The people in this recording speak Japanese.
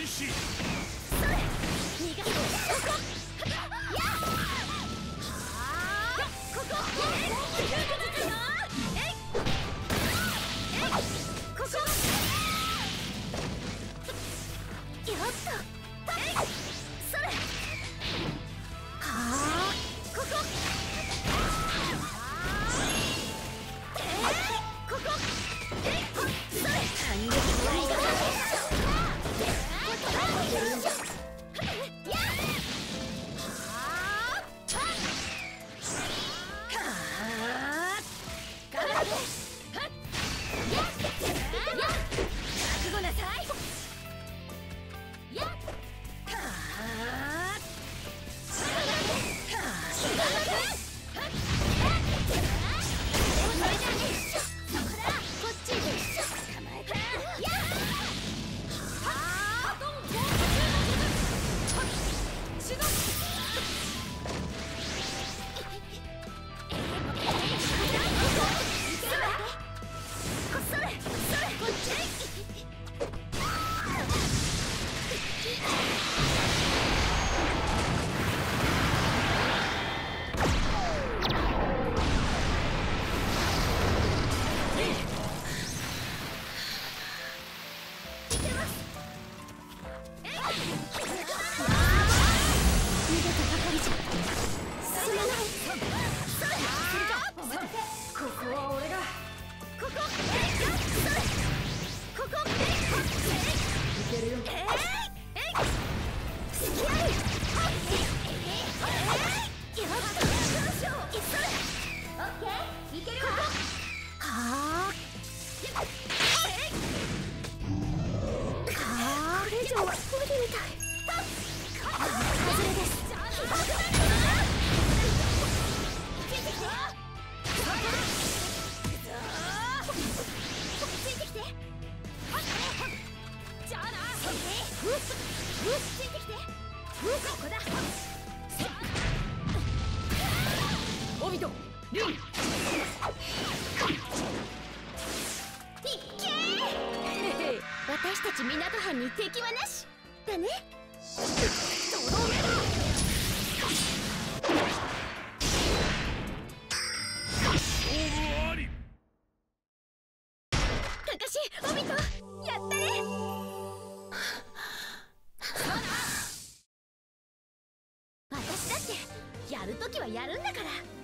開始それ。が Thank you. オトンっ私たち港藩に敵はなしだねとどめだややるときはやるんだから。